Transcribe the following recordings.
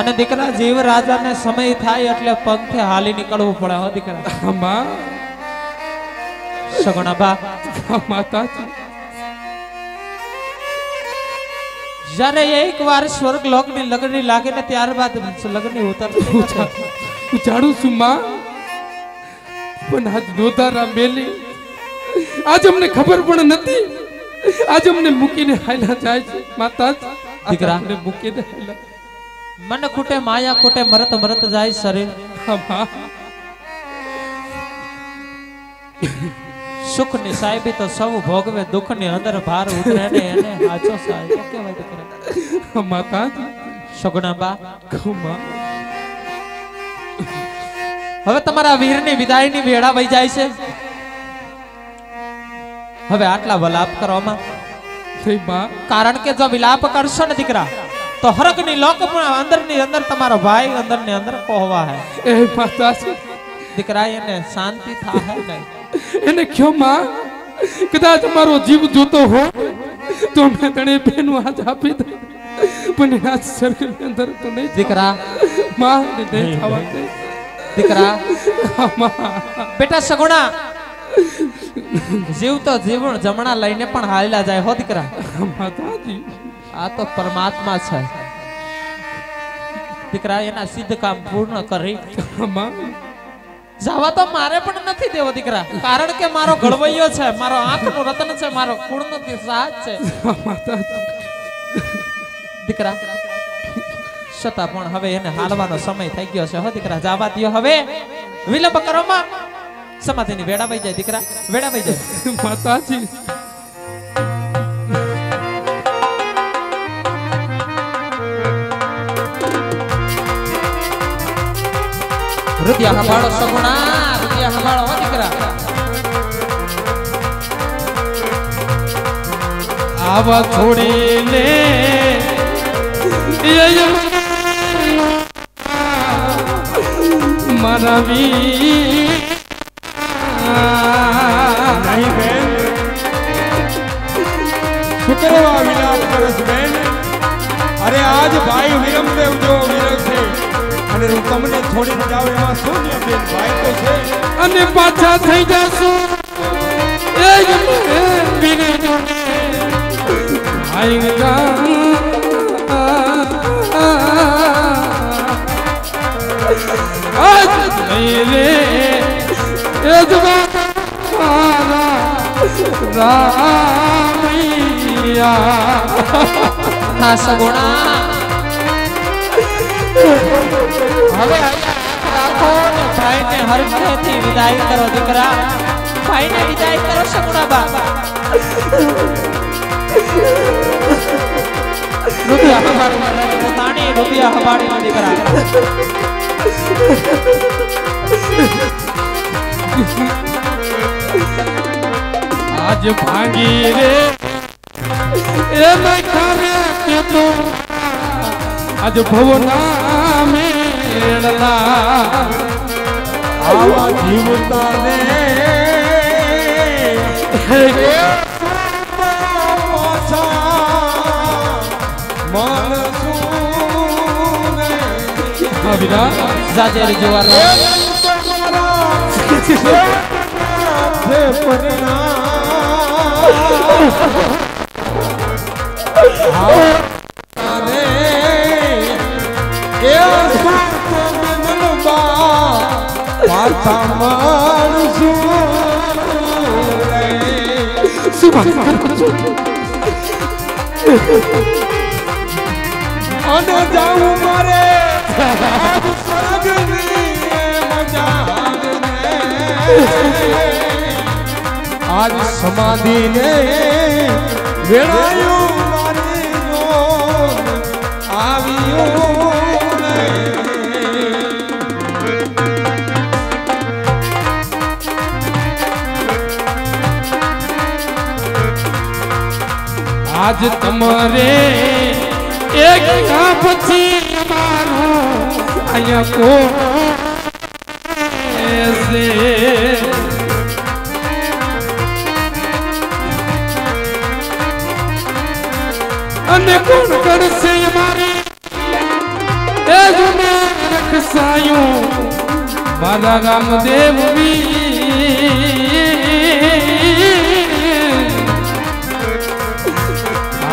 અને દીકરા જીવ રાજાને સમય થાય એટલે પંખે હાલી નીકળવું પડે હો દીકરા. આમાં? સગણા બા. માતાજી. જ્યારે એક વાર સ્વર્ગ લોકની લગ્ન લાગે ને ત્યારબાદ લગની ઉતર. જાણું છું માં. પણ આજ નોધારા મેલી. આજ અમને ખબર પણ નથી. આજ અમને મૂકીને હાલા જાય છે. માતા દીકરા. અમને મૂકીને હાયલા મન ખૂટે માયા ખૂટે મરત મરત જાય શરીર. સુખની સાહેબી તો સૌ ભોગવે દુઃખની અંદર ભાર ઉતરે ને એને હાચો સાહેબ કેવાય દીકરા. માતા સગણા બા. કહું હવે તમારા વીરની વિદાયની વેળા વહી જાય છે. હવે આટલા વલાપ કરવામાં. કારણ કે જો વિલાપ કરશો ને દીકરા તો હરકની લોક અંદરની અંદર તમારો ભાઈ અંદરની અંદર કોહવા હે. એ માતાજી દીકરા એને શાંતિ થાય નહીં એને કયો માં? કદાચ મારો જીવ જોતો હો તો મેં તને બેનું આજ આપી દે પણ આજ શરીરની અંદર તો નહીં દીકરા. માં ને દે ખાવા દે. દીકરા. બેટા સગુણા. જીવ તો જીવણ જમણા લઈને પણ હાલ્યા જાય હો દીકરા. માતાજી. આ તો પરમાત્મા છે. દીકરા એના સિદ્ધ કામ પૂર્ણ કરી. જવા તો મારે પણ નથી દેવો દીકરા. કારણ કે મારો ઘડવૈયો છે મારો આંખનું રતન છે મારો કુળનો સાજ છે. દીકરા છતાં પણ હવે એને હાલવાનો સમય થઈ ગયો છે હો દીકરા. જવા દ્યો હવે. વિલંબ કરવામાં સમાધિની વેડા વઈ જાય દીકરા વેડા વઈ જાય. માતાજી. રૂપિયા સંભાળો સગુણા રૂપિયા સંભાળો હો દીકરા. આવા છોડીને મારા વી તમને છોડીને જાઉં એમાં શું ને બેન ભાઈ તો છે. અને પાછા થઈ જશો. એ જ બીને આઈ આજ નહીં રે એ જ મારા રામૈયા. હા સગુણા. હવે રાખો ને ભાઈને હરખેથી વિદાય કરો દીકરા. ભાઈને વિદાય કરો સગુણા બાબા રૂપિયા હંભાળી પોતાની, રૂપિયા હંભાળી દીકરા. આજ ભાંગી રે. એ લખાવે કે તો આજ ભવના મેળલા આવા જીવતાને. અવિરા જાજેરી જુવાર પાછા માણસું અને જાઉં મારે આજ સમાધિ ને વેળાયું આજ તમારે એક પછી મારો અહીંયા કો અને કોણ કરશે મારે એ જ તુને રખસાયું મારા રામદેવ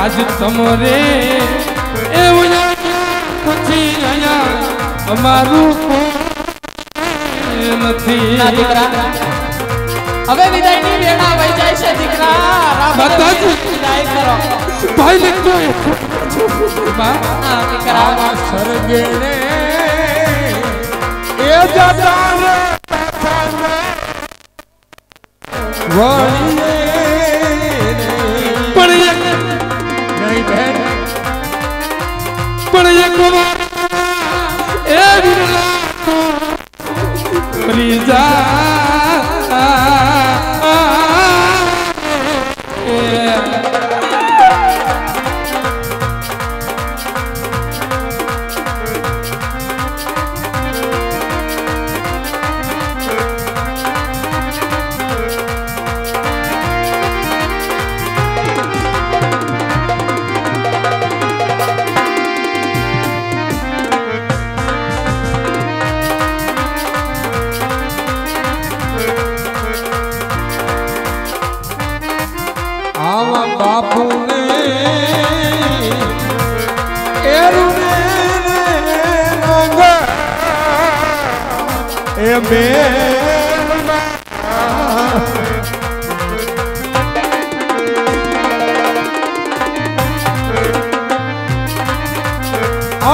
આજ તમરે એવું પછી અહીંયા અમારું નથી. હવે વિદાયની વેળા વહી જાય છે દીકરા. બધા જ વિદાય કરો. ભાઈ હા દીકરા. આવા સરગેણે એ જતા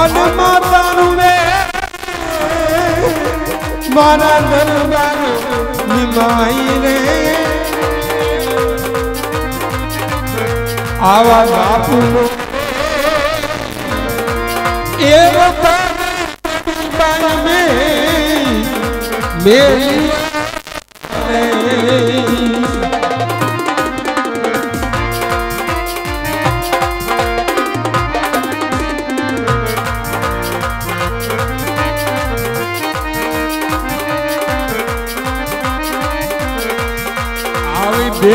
અને માતાનું મે. મારા દરબાર નિમાઈ રે. આવા બાપુનો એ વખત મે. મેરી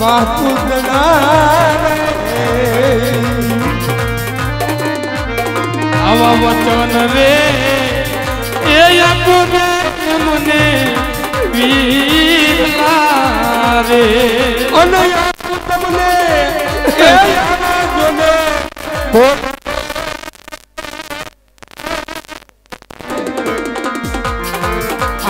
બાપુ આવા વચન રે એ મને વીલા રે અને તમને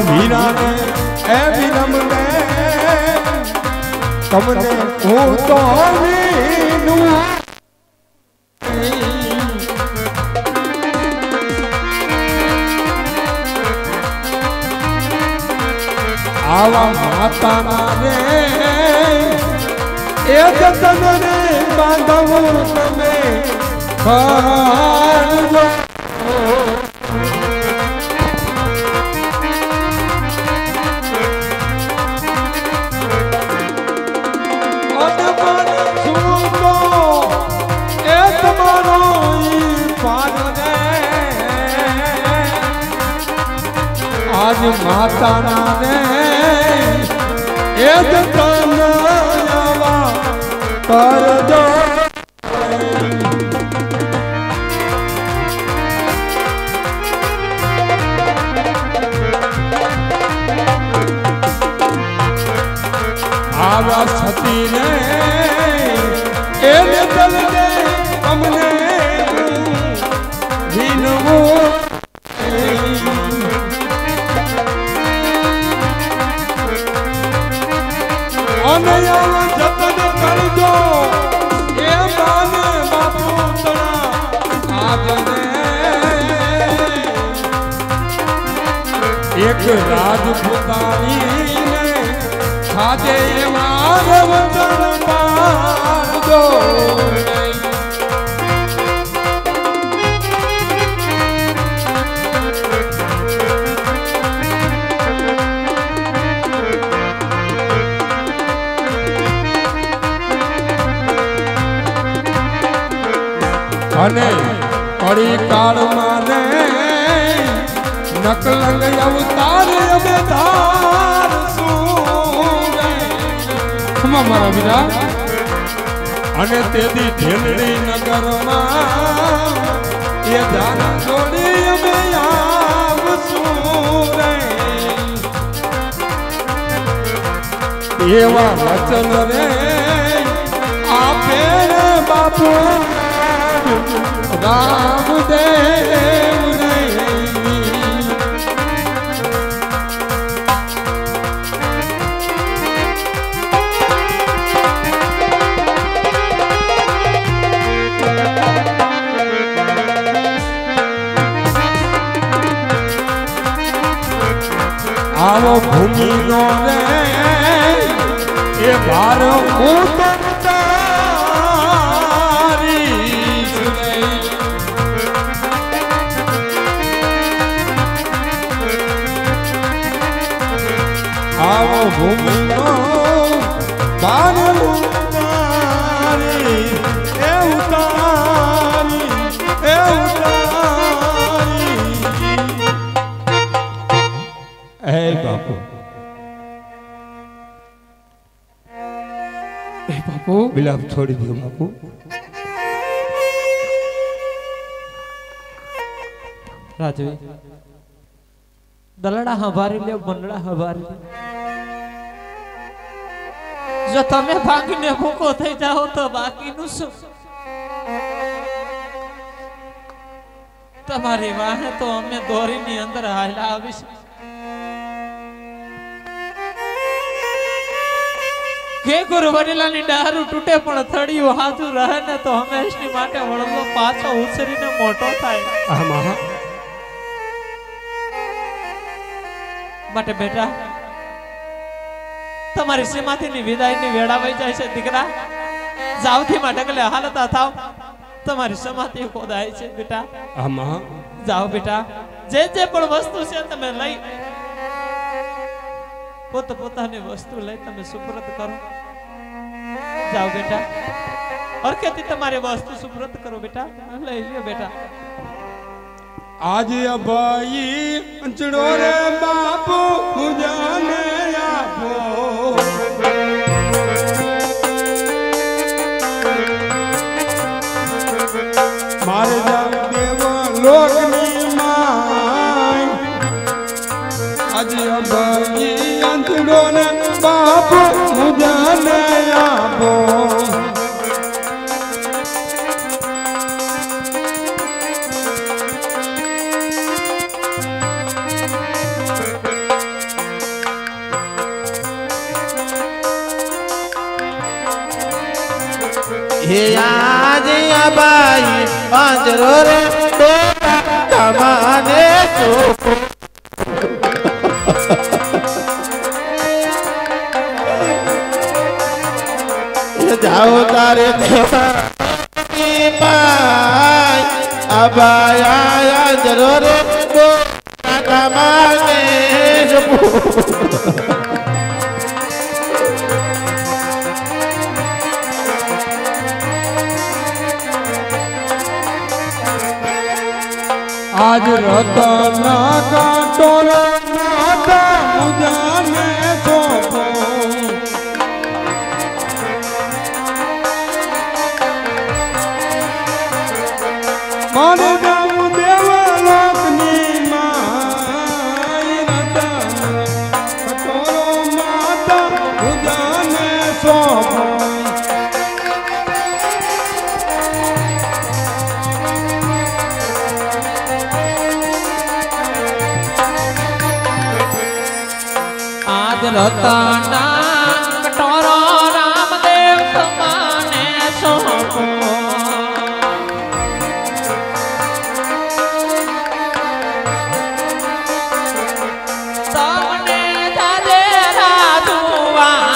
વીરાને એ વિરમને તમને હું તો વીનું આવા માતાના રે એ જતન રે બાંધવું તમે. કરજો આજ માતાના ને એ દતાના કરજો. આવા સતીને એ દલ રાજપૂતાની ખાજે એમાં રવતણ પાડજો અને પડી કાળમાં ને નકલંગ અવતાર રે. મારા વીરા અને તેથી ઢેલડી નગરમાં એ જાના જોડી અમે આવશું એવા વચન રે આપે બાપુ. રામદેવ. રે આવો ભૂમિનો રે એ ભાર રે. ભૂમિનો ભાર બાપુ. વિલાપ છોડી દો બાપુ. રાજવી દલડા હંભારી લે બંદડા હંભારી. જો તમે ભાગીને ભૂકો થઈ જાઓ તો બાકીનું શું? તમારી વાહે તો અમે દોરીની અંદર હાલા આવીશું. કે ગુરુ વડીલાની ડારું તૂટે પણ થડિયું હાથું રહે ને તો હંમેશની માટે વડલો પાછો ઉછરીને મોટો થાય. આમાં માટે બેટા તમારી સીમાથી વિદાયની વેળા વહી જાય છે દીકરા. જાવથી માટે ગલે હાલતા થાવ. તમારી સમાધિ ખોદાય છે બેટા. આમાં જાઓ બેટા. જે જે પણ વસ્તુ છે તમે લઈ પોત પોતાની વસ્તુ લઈ તમે સુપ્રત કરો. જાઓ બેટા. હરકેથી તમારી વસ્તુ સુપ્રત કરો બેટા. લઈ લ્યો બેટા. આજે અભાઈ અંચડો રે બાપુ પૂજાને આપો મારે જાવ દેવા લોકની હે આજ અબાઈ પાંજરો રે તમાને ચોપો જાઓ તારે દેવા અબાયા જરૂર રે તમાને આજ રતના કાટોર રતના કટોરો રામદેવ તમાને સોંપો. તમને જાજે રાજુવા